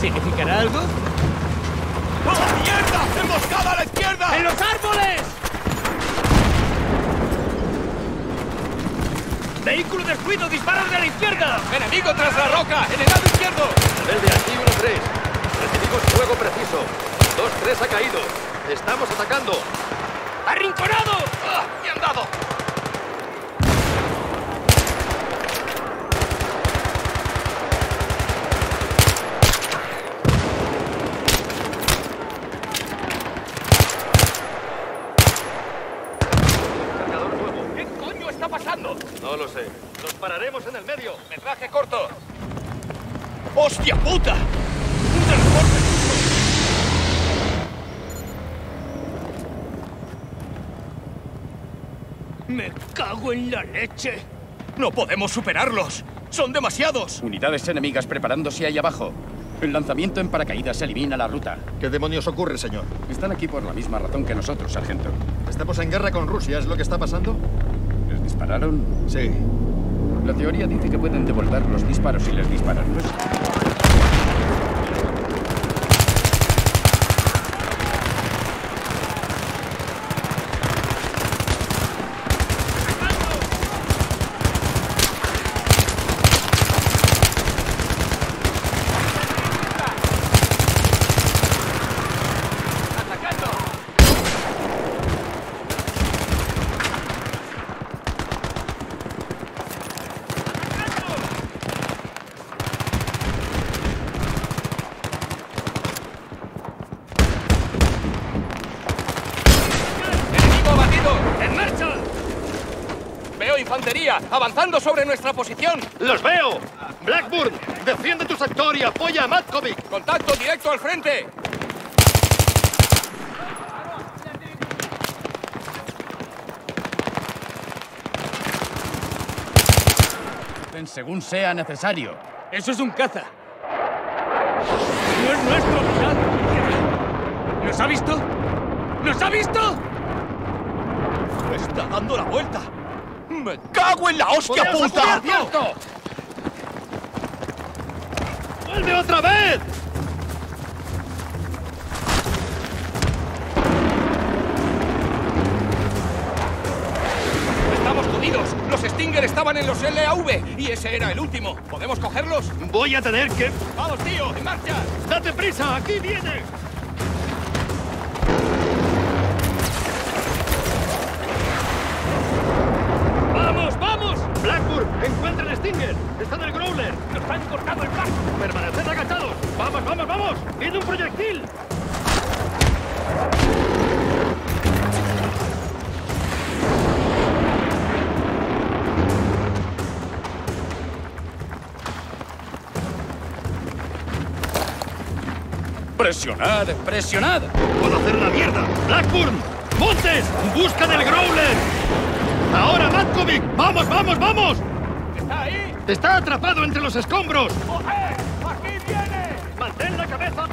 ¿Significará algo? ¡Oh, mierda! ¡Emboscada a la izquierda! ¡En los árboles! ¡Vehículo de descuido! De la izquierda! ¡Enemigo tras la roca! ¡En el lado izquierdo! Rebelde aquí, 1-3. Recibimos fuego preciso. 2-3 ha caído. Estamos atacando. ¡Arrinconado! ¡Ah! ¡Me han dado! Sé. Nos pararemos en el medio. Metraje corto. ¡Hostia puta! ¡Un transporte! ¡Me cago en la leche! ¡No podemos superarlos! ¡Son demasiados! Unidades enemigas preparándose ahí abajo. El lanzamiento en paracaídas elimina la ruta. ¿Qué demonios ocurre, señor? Están aquí por la misma razón que nosotros, sargento. ¿Estamos en guerra con Rusia? ¿Es lo que está pasando? ¿Les dispararon? Sí. La teoría dice que pueden devolver los disparos si les disparan. ¿no es? ¡Atacando! ¡Enemigo abatido! ¡En marcha! ¡Veo infantería! ¡Avanzando sobre nuestra posición! ¡Los veo! Blackburn, defiende tu sector y apoya a Matkovic. ¡Contacto directo al frente! Según sea necesario. ¡Eso es un caza! ¡No es nuestro, mirad! ¿Nos ha visto? ¿Nos ha visto? ¡Está dando la vuelta! ¡Me cago en la hostia ¡Poneos a puta! ¡Vuelve otra vez! ¡Estamos jodidos! Los Stinger estaban en los LAV y ese era el último. ¿Podemos cogerlos? Voy a tener que... ¡Vamos, tío! ¡En marcha! ¡Date prisa! ¡Aquí viene! ¡Vamos, vamos! Blackburn, encuentra el Stinger. Está en el Growler. ¡Nos han cortado el paso! Permaneced agachados. Vamos, vamos, vamos. Viene un proyectil. ¡Presionad, presionad! ¡Puedo hacer una mierda! ¡Blackburn! ¡Montes! ¡Busca del Growler! ¡Ahora, Matkovic! ¡Vamos, vamos, vamos! ¿Está ahí? ¡Está atrapado entre los escombros! ¡Aquí viene! ¡Mantén la cabeza